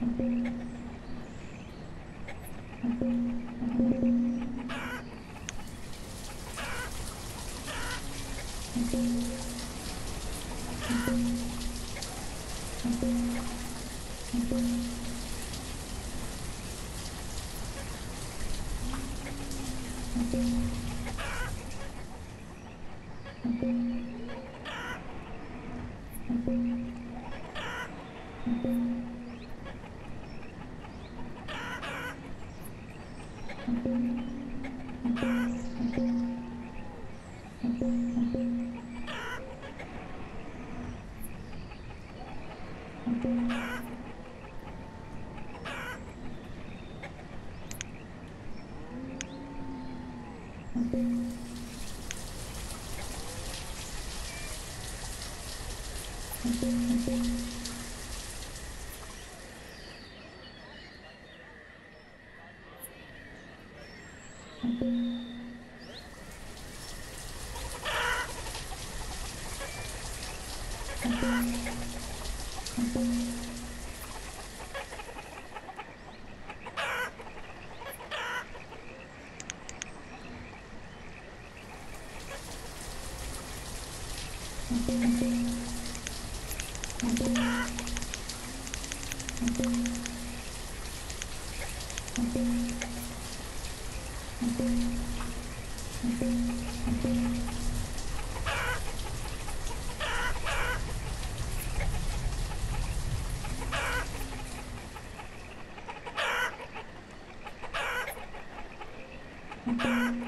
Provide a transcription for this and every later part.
Thank you. Thank you. Ha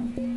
Mm-hmm.